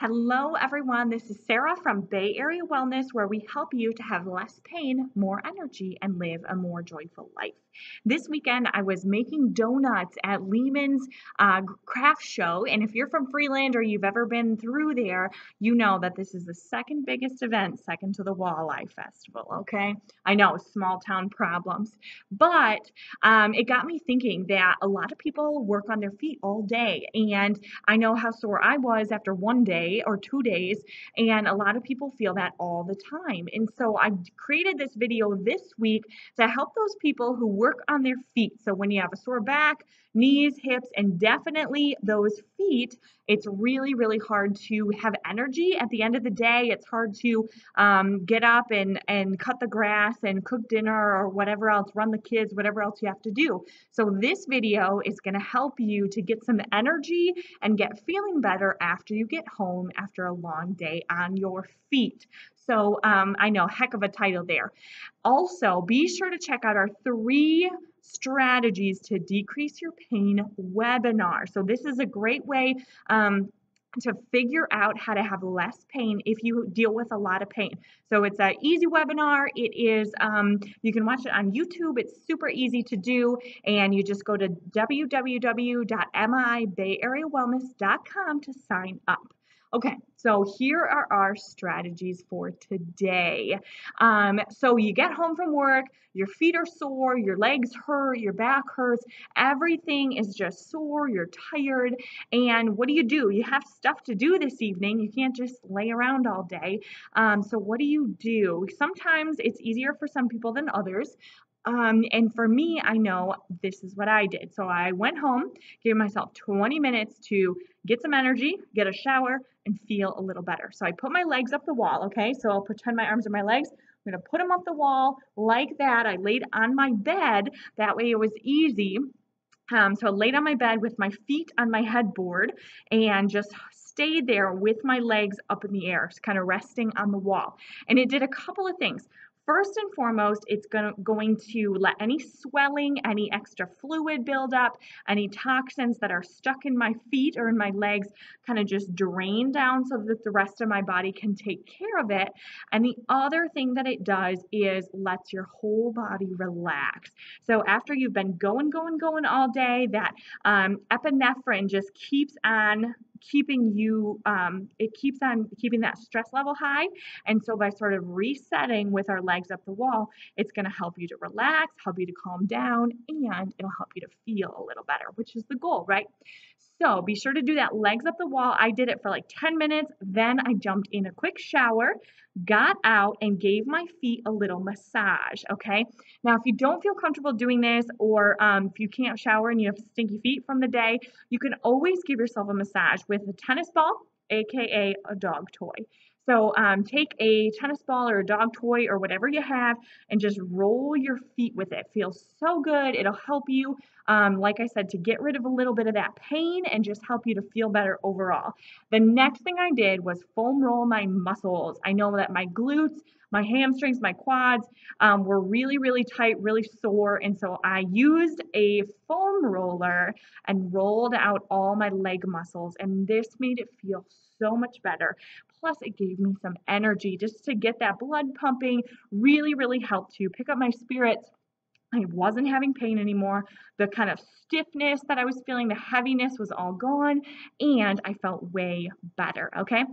Hello, everyone. This is Sarah from Bay Area Wellness, where we help you to have less pain, more energy, and live a more joyful life. This weekend, I was making donuts at Lehman's uh, craft show. And if you're from Freeland or you've ever been through there, you know that this is the second biggest event, second to the Walleye Festival. Okay. I know, small town problems. But um, it got me thinking that a lot of people work on their feet all day. And I know how sore I was after one day or two days. And a lot of people feel that all the time. And so I created this video this week to help those people who work on their feet. So when you have a sore back, knees, hips, and definitely those feet, it's really, really hard to have energy at the end of the day. It's hard to um, get up and, and cut the grass and cook dinner or whatever else, run the kids, whatever else you have to do. So this video is going to help you to get some energy and get feeling better after you get home after a long day on your feet. So um, I know, heck of a title there. Also, be sure to check out our three strategies to decrease your pain webinar. So this is a great way um, to figure out how to have less pain if you deal with a lot of pain. So it's an easy webinar. It is, um, you can watch it on YouTube. It's super easy to do. And you just go to www.mibayareawellness.com to sign up. Okay, so here are our strategies for today. Um, so you get home from work, your feet are sore, your legs hurt, your back hurts, everything is just sore, you're tired, and what do you do? You have stuff to do this evening. You can't just lay around all day. Um, so what do you do? Sometimes it's easier for some people than others. Um, and for me, I know this is what I did. So I went home, gave myself 20 minutes to get some energy, get a shower, and feel a little better. So I put my legs up the wall, okay? So I'll pretend my arms are my legs. I'm gonna put them up the wall like that. I laid on my bed. That way it was easy. Um, so I laid on my bed with my feet on my headboard and just stayed there with my legs up in the air, kind of resting on the wall. And it did a couple of things. First and foremost, it's going to, going to let any swelling, any extra fluid build up, any toxins that are stuck in my feet or in my legs kind of just drain down so that the rest of my body can take care of it. And the other thing that it does is lets your whole body relax. So after you've been going, going, going all day, that um, epinephrine just keeps on keeping you, um, it keeps on keeping that stress level high. And so by sort of resetting with our legs up the wall, it's going to help you to relax, help you to calm down, and it'll help you to feel a little better, which is the goal, right? So be sure to do that legs up the wall. I did it for like 10 minutes. Then I jumped in a quick shower, got out, and gave my feet a little massage. Okay. Now, if you don't feel comfortable doing this, or um, if you can't shower and you have stinky feet from the day, you can always give yourself a massage with a tennis ball, aka a dog toy. So um, take a tennis ball or a dog toy or whatever you have and just roll your feet with it. Feels so good. It'll help you, um, like I said, to get rid of a little bit of that pain and just help you to feel better overall. The next thing I did was foam roll my muscles. I know that my glutes, my hamstrings, my quads um, were really, really tight, really sore. And so I used a foam roller and rolled out all my leg muscles. And this made it feel so much better. Plus, it gave me some energy just to get that blood pumping, really, really helped to pick up my spirits. I wasn't having pain anymore. The kind of stiffness that I was feeling, the heaviness was all gone, and I felt way better. Okay,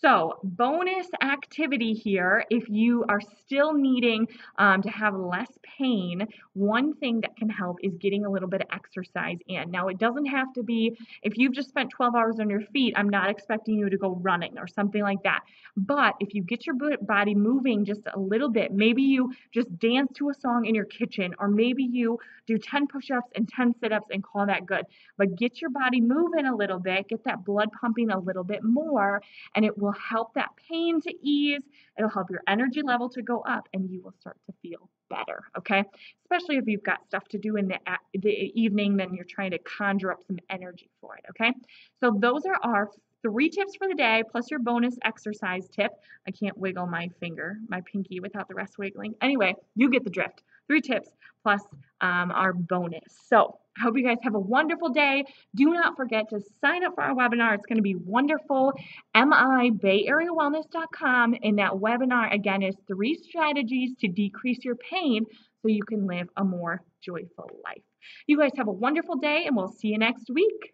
so bonus activity here if you are still needing um, to have less pain, one thing that can help is getting a little bit of exercise in. Now, it doesn't have to be if you've just spent 12 hours on your feet, I'm not expecting you to go running or something like that. But if you get your body moving just a little bit, maybe you just dance to a song in your kitchen, or maybe you do 10 push ups and 10 sit ups and call that good. But get your body moving a little bit, get that blood pumping a little bit more, and it will help that pain to ease. It'll help your energy level to go up, and you will start to feel better. Okay, especially if you've got stuff to do in the, the evening, then you're trying to conjure up some energy for it. Okay, so those are our three tips for the day plus your bonus exercise tip. I can't wiggle my finger, my pinky, without the rest wiggling. Anyway, you get the drift. Three tips plus um, our bonus. So I hope you guys have a wonderful day. Do not forget to sign up for our webinar. It's going to be wonderful. MIBayAreaWellness.com. And that webinar, again, is three strategies to decrease your pain so you can live a more joyful life. You guys have a wonderful day, and we'll see you next week.